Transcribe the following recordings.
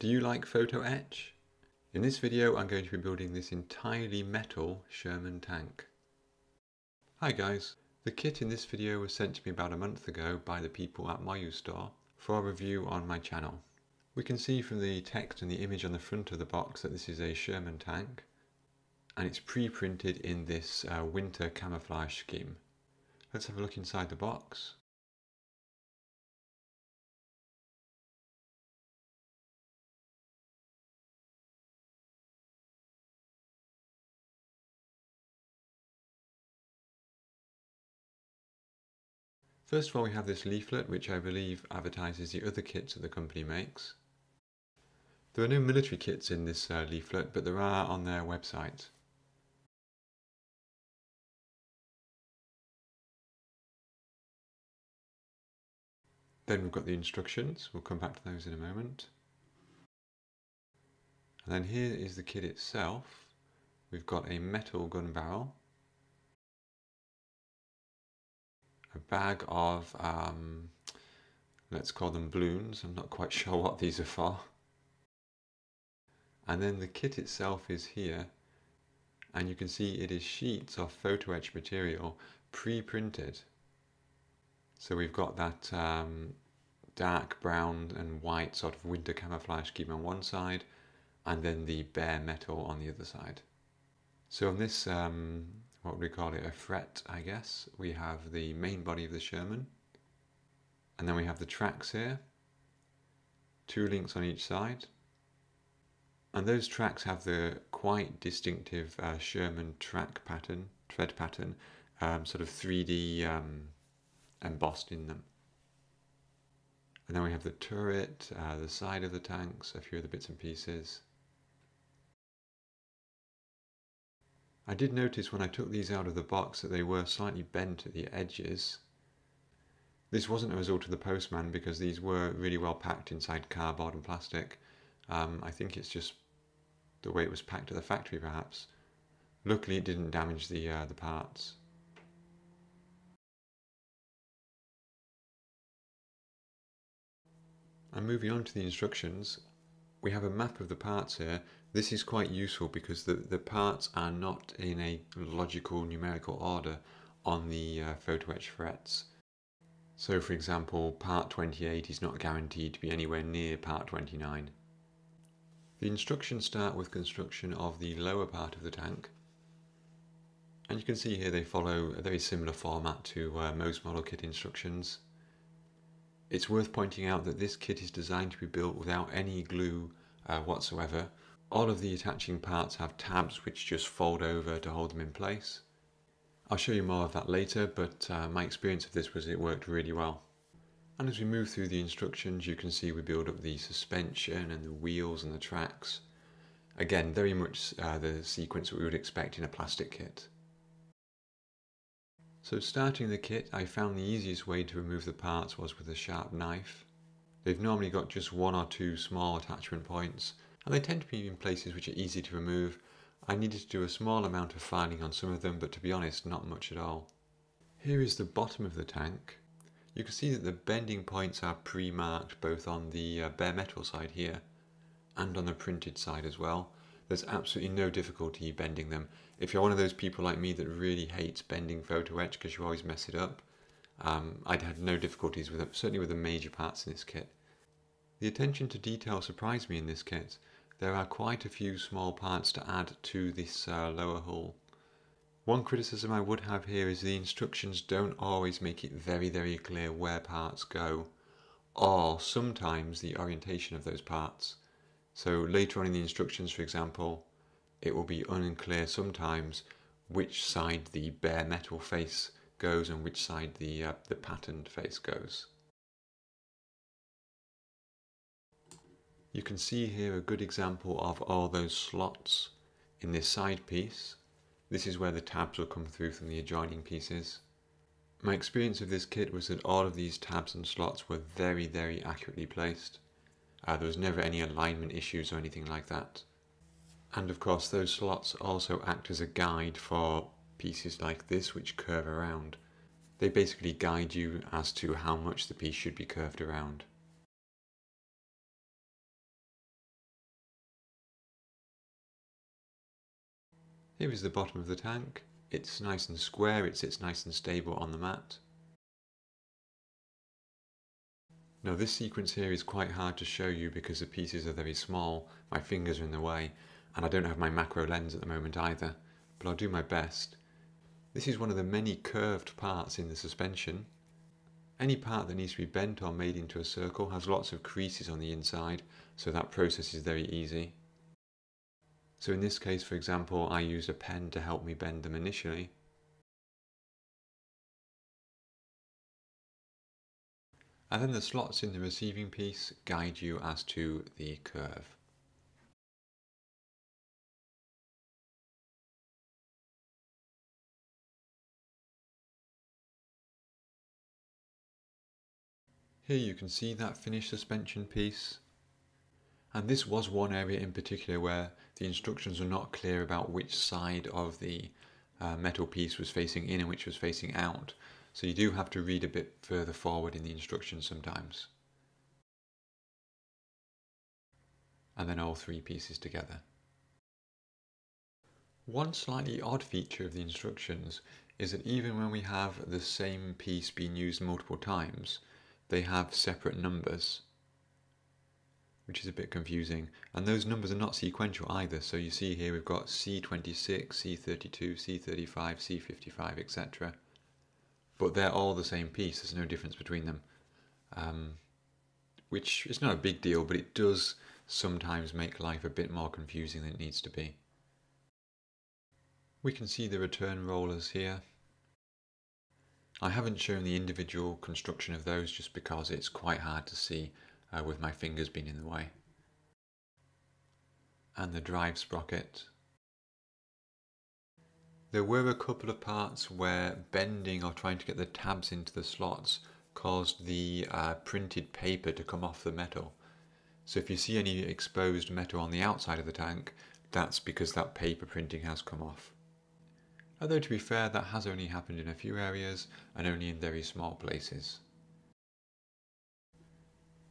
Do you like photo etch? In this video I'm going to be building this entirely metal Sherman tank. Hi guys, the kit in this video was sent to me about a month ago by the people at Moyu Store for a review on my channel. We can see from the text and the image on the front of the box that this is a Sherman tank and it's pre-printed in this uh, winter camouflage scheme. Let's have a look inside the box. First of all we have this leaflet which I believe advertises the other kits that the company makes. There are no military kits in this uh, leaflet but there are on their website. Then we've got the instructions, we'll come back to those in a moment. And then here is the kit itself. We've got a metal gun barrel bag of, um, let's call them balloons. I'm not quite sure what these are for. And then the kit itself is here. And you can see it is sheets of photo etch material pre-printed. So we've got that um, dark brown and white sort of winter camouflage scheme on one side and then the bare metal on the other side. So on this um, what would we call it, a fret, I guess. We have the main body of the Sherman, and then we have the tracks here, two links on each side, and those tracks have the quite distinctive uh, Sherman track pattern, tread pattern, um, sort of 3D um, embossed in them. And then we have the turret, uh, the side of the tanks, a few of the bits and pieces, I did notice when I took these out of the box that they were slightly bent at the edges. This wasn't a result of the postman because these were really well packed inside cardboard and plastic. Um, I think it's just the way it was packed at the factory perhaps. Luckily it didn't damage the, uh, the parts. And moving on to the instructions, we have a map of the parts here this is quite useful because the, the parts are not in a logical numerical order on the uh, photo etch frets. So for example, part 28 is not guaranteed to be anywhere near part 29. The instructions start with construction of the lower part of the tank. And you can see here they follow a very similar format to uh, most model kit instructions. It's worth pointing out that this kit is designed to be built without any glue uh, whatsoever, all of the attaching parts have tabs which just fold over to hold them in place. I'll show you more of that later, but uh, my experience of this was it worked really well. And as we move through the instructions, you can see we build up the suspension and the wheels and the tracks. Again, very much uh, the sequence that we would expect in a plastic kit. So starting the kit, I found the easiest way to remove the parts was with a sharp knife. They've normally got just one or two small attachment points, and they tend to be in places which are easy to remove. I needed to do a small amount of filing on some of them, but to be honest, not much at all. Here is the bottom of the tank. You can see that the bending points are pre-marked both on the uh, bare metal side here and on the printed side as well. There's absolutely no difficulty bending them. If you're one of those people like me that really hates bending photo etch because you always mess it up, um, I'd had no difficulties with it, certainly with the major parts in this kit. The attention to detail surprised me in this kit there are quite a few small parts to add to this uh, lower hull. One criticism I would have here is the instructions don't always make it very very clear where parts go or sometimes the orientation of those parts. So later on in the instructions for example it will be unclear sometimes which side the bare metal face goes and which side the, uh, the patterned face goes. You can see here a good example of all those slots in this side piece. This is where the tabs will come through from the adjoining pieces. My experience of this kit was that all of these tabs and slots were very, very accurately placed. Uh, there was never any alignment issues or anything like that. And of course those slots also act as a guide for pieces like this which curve around. They basically guide you as to how much the piece should be curved around. Here is the bottom of the tank. It's nice and square, it sits nice and stable on the mat. Now this sequence here is quite hard to show you because the pieces are very small, my fingers are in the way, and I don't have my macro lens at the moment either, but I'll do my best. This is one of the many curved parts in the suspension. Any part that needs to be bent or made into a circle has lots of creases on the inside, so that process is very easy. So in this case, for example, I used a pen to help me bend them initially. And then the slots in the receiving piece guide you as to the curve. Here you can see that finished suspension piece. And this was one area in particular where the instructions were not clear about which side of the uh, metal piece was facing in and which was facing out. So you do have to read a bit further forward in the instructions sometimes. And then all three pieces together. One slightly odd feature of the instructions is that even when we have the same piece being used multiple times, they have separate numbers, which is a bit confusing. And those numbers are not sequential either. So you see here we've got C26, C32, C35, C55, etc. But they're all the same piece. There's no difference between them. Um, which is not a big deal, but it does sometimes make life a bit more confusing than it needs to be. We can see the return rollers here. I haven't shown the individual construction of those just because it's quite hard to see uh, with my fingers being in the way. And the drive sprocket. There were a couple of parts where bending or trying to get the tabs into the slots caused the uh, printed paper to come off the metal. So if you see any exposed metal on the outside of the tank, that's because that paper printing has come off. Although to be fair, that has only happened in a few areas and only in very small places.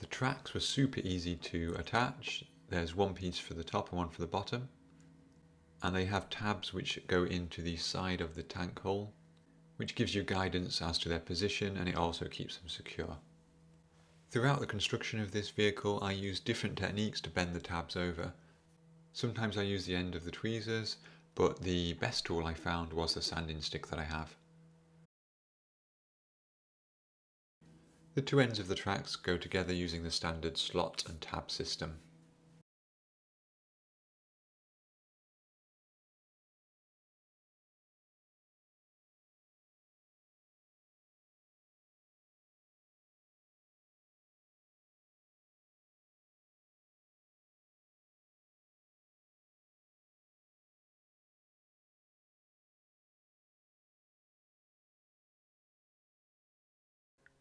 The tracks were super easy to attach. There's one piece for the top and one for the bottom. And they have tabs which go into the side of the tank hull, which gives you guidance as to their position and it also keeps them secure. Throughout the construction of this vehicle I used different techniques to bend the tabs over. Sometimes I use the end of the tweezers but the best tool I found was the sanding stick that I have. The two ends of the tracks go together using the standard slot and tab system.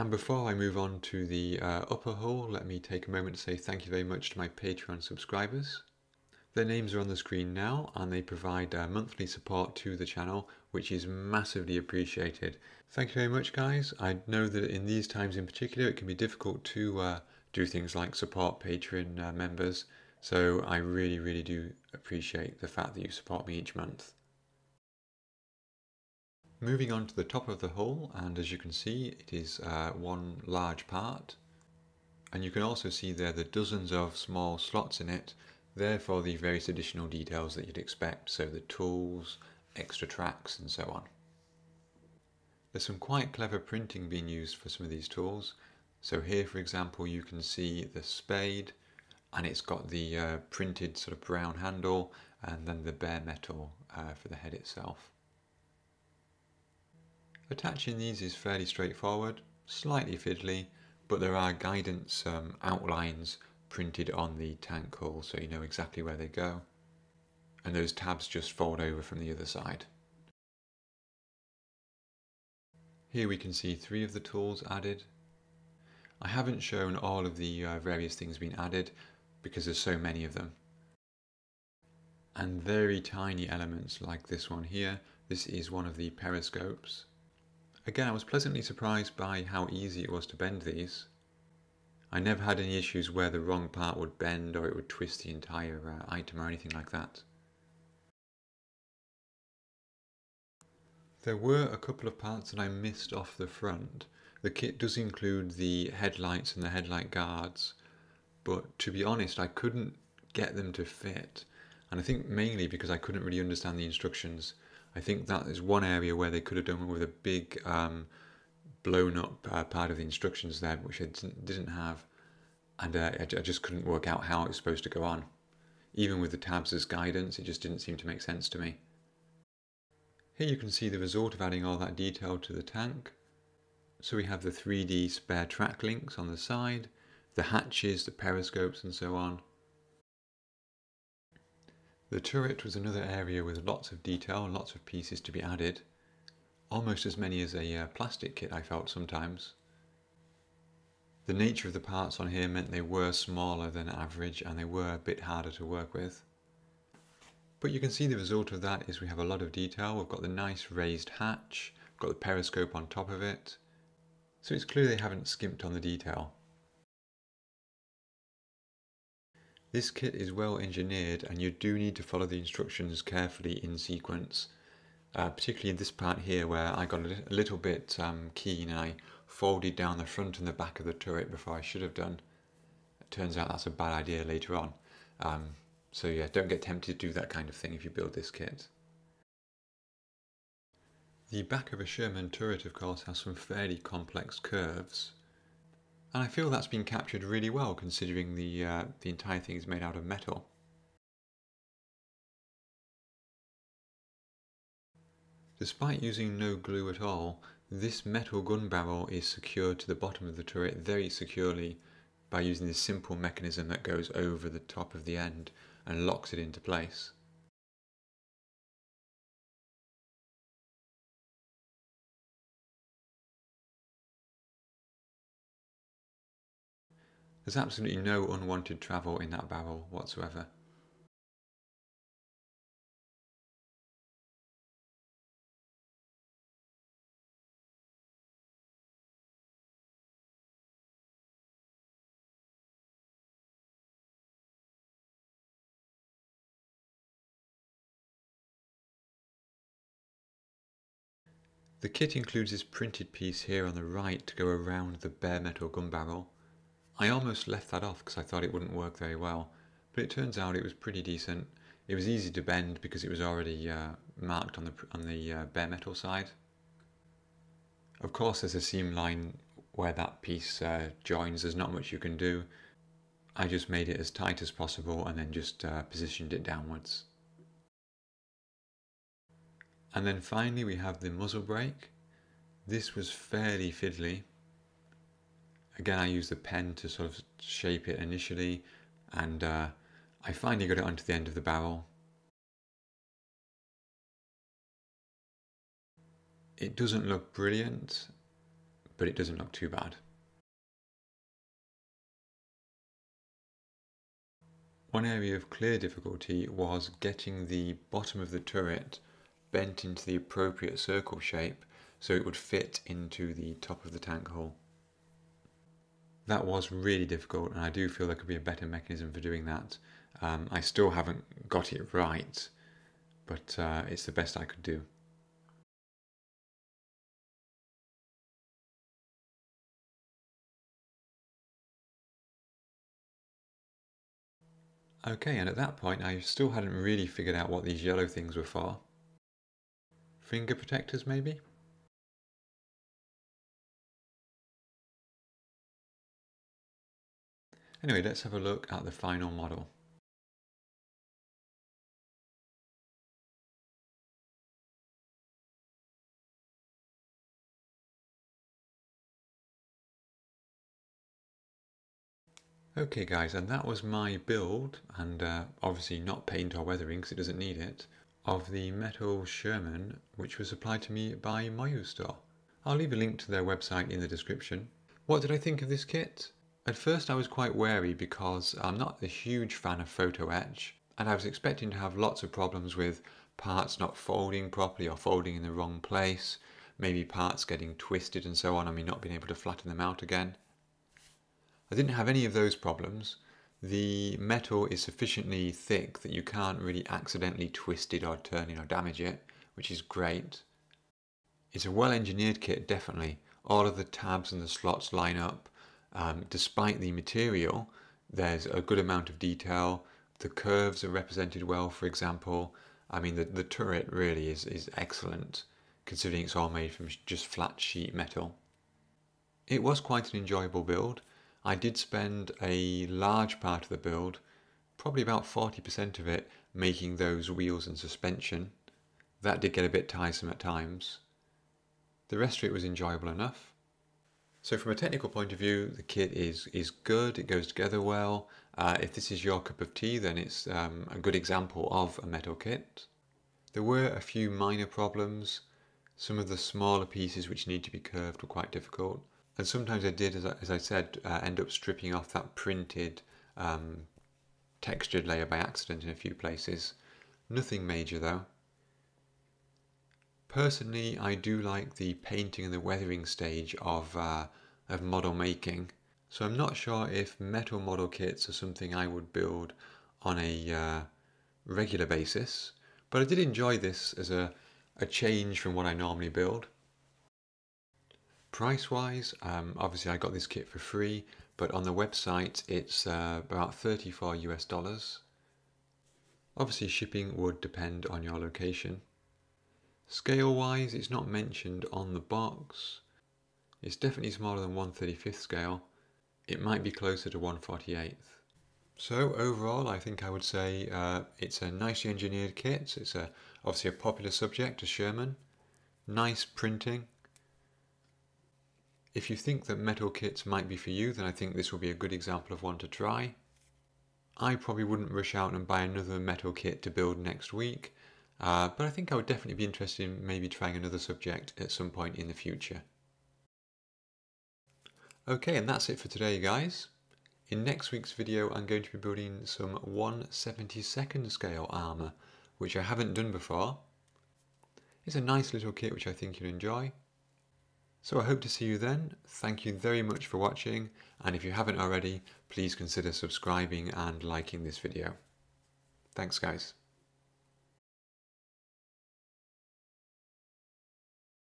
And before I move on to the uh, upper hull, let me take a moment to say thank you very much to my Patreon subscribers. Their names are on the screen now and they provide uh, monthly support to the channel, which is massively appreciated. Thank you very much guys. I know that in these times in particular it can be difficult to uh, do things like support Patreon uh, members, so I really really do appreciate the fact that you support me each month. Moving on to the top of the hull, and as you can see, it is uh, one large part. And you can also see there the dozens of small slots in it, therefore the various additional details that you'd expect, so the tools, extra tracks and so on. There's some quite clever printing being used for some of these tools. So here for example you can see the spade and it's got the uh, printed sort of brown handle and then the bare metal uh, for the head itself. Attaching these is fairly straightforward, slightly fiddly, but there are guidance um, outlines printed on the tank hull so you know exactly where they go. And those tabs just fold over from the other side. Here we can see three of the tools added. I haven't shown all of the uh, various things being added because there's so many of them. And very tiny elements like this one here. This is one of the periscopes. Again, I was pleasantly surprised by how easy it was to bend these. I never had any issues where the wrong part would bend or it would twist the entire uh, item or anything like that. There were a couple of parts that I missed off the front. The kit does include the headlights and the headlight guards, but to be honest, I couldn't get them to fit. And I think mainly because I couldn't really understand the instructions. I think that is one area where they could have done with a big um, blown up uh, part of the instructions there, which I didn't, didn't have. And uh, I, I just couldn't work out how it was supposed to go on. Even with the tabs as guidance, it just didn't seem to make sense to me. Here you can see the result of adding all that detail to the tank. So we have the 3D spare track links on the side, the hatches, the periscopes and so on. The turret was another area with lots of detail and lots of pieces to be added. Almost as many as a uh, plastic kit I felt sometimes. The nature of the parts on here meant they were smaller than average and they were a bit harder to work with. But you can see the result of that is we have a lot of detail. We've got the nice raised hatch, got the periscope on top of it. So it's clear they haven't skimped on the detail. This kit is well engineered and you do need to follow the instructions carefully in sequence. Uh, particularly in this part here where I got a, li a little bit um, keen and I folded down the front and the back of the turret before I should have done. It turns out that's a bad idea later on. Um, so yeah, don't get tempted to do that kind of thing if you build this kit. The back of a Sherman turret of course has some fairly complex curves and I feel that's been captured really well considering the, uh, the entire thing is made out of metal. Despite using no glue at all, this metal gun barrel is secured to the bottom of the turret very securely by using this simple mechanism that goes over the top of the end and locks it into place. There's absolutely no unwanted travel in that barrel whatsoever. The kit includes this printed piece here on the right to go around the bare metal gun barrel I almost left that off because I thought it wouldn't work very well, but it turns out it was pretty decent. It was easy to bend because it was already uh, marked on the on the uh, bare metal side. Of course, there's a seam line where that piece uh, joins. There's not much you can do. I just made it as tight as possible and then just uh, positioned it downwards. And then finally we have the muzzle brake. This was fairly fiddly Again, I used the pen to sort of shape it initially, and uh, I finally got it onto the end of the barrel. It doesn't look brilliant, but it doesn't look too bad. One area of clear difficulty was getting the bottom of the turret bent into the appropriate circle shape so it would fit into the top of the tank hull that was really difficult and I do feel there could be a better mechanism for doing that. Um, I still haven't got it right, but uh, it's the best I could do. Okay, and at that point I still hadn't really figured out what these yellow things were for. Finger protectors maybe? Anyway, let's have a look at the final model. Okay guys, and that was my build, and uh, obviously not paint or weathering because it doesn't need it, of the metal Sherman which was supplied to me by Moyustore. I'll leave a link to their website in the description. What did I think of this kit? At first I was quite wary because I'm not a huge fan of photo etch and I was expecting to have lots of problems with parts not folding properly or folding in the wrong place, maybe parts getting twisted and so on and me not being able to flatten them out again. I didn't have any of those problems. The metal is sufficiently thick that you can't really accidentally twist it or turn it or damage it, which is great. It's a well engineered kit, definitely. All of the tabs and the slots line up. Um, despite the material, there's a good amount of detail. The curves are represented well, for example. I mean, the, the turret really is, is excellent, considering it's all made from just flat sheet metal. It was quite an enjoyable build. I did spend a large part of the build, probably about 40% of it, making those wheels and suspension. That did get a bit tiresome at times. The rest of it was enjoyable enough. So from a technical point of view, the kit is, is good, it goes together well. Uh, if this is your cup of tea, then it's um, a good example of a metal kit. There were a few minor problems. Some of the smaller pieces which need to be curved were quite difficult. And sometimes I did, as I, as I said, uh, end up stripping off that printed um, textured layer by accident in a few places. Nothing major though. Personally, I do like the painting and the weathering stage of, uh, of model making. So I'm not sure if metal model kits are something I would build on a uh, regular basis, but I did enjoy this as a, a change from what I normally build. Price wise, um, obviously I got this kit for free, but on the website it's uh, about 34 US dollars. Obviously shipping would depend on your location. Scale wise, it's not mentioned on the box. It's definitely smaller than 135th scale. It might be closer to 148th. So overall, I think I would say uh, it's a nicely engineered kit. It's a, obviously a popular subject to Sherman. Nice printing. If you think that metal kits might be for you, then I think this will be a good example of one to try. I probably wouldn't rush out and buy another metal kit to build next week. Uh, but I think I would definitely be interested in maybe trying another subject at some point in the future. Okay, and that's it for today, guys. In next week's video, I'm going to be building some 172nd scale armour, which I haven't done before. It's a nice little kit which I think you'll enjoy. So I hope to see you then. Thank you very much for watching, and if you haven't already, please consider subscribing and liking this video. Thanks guys.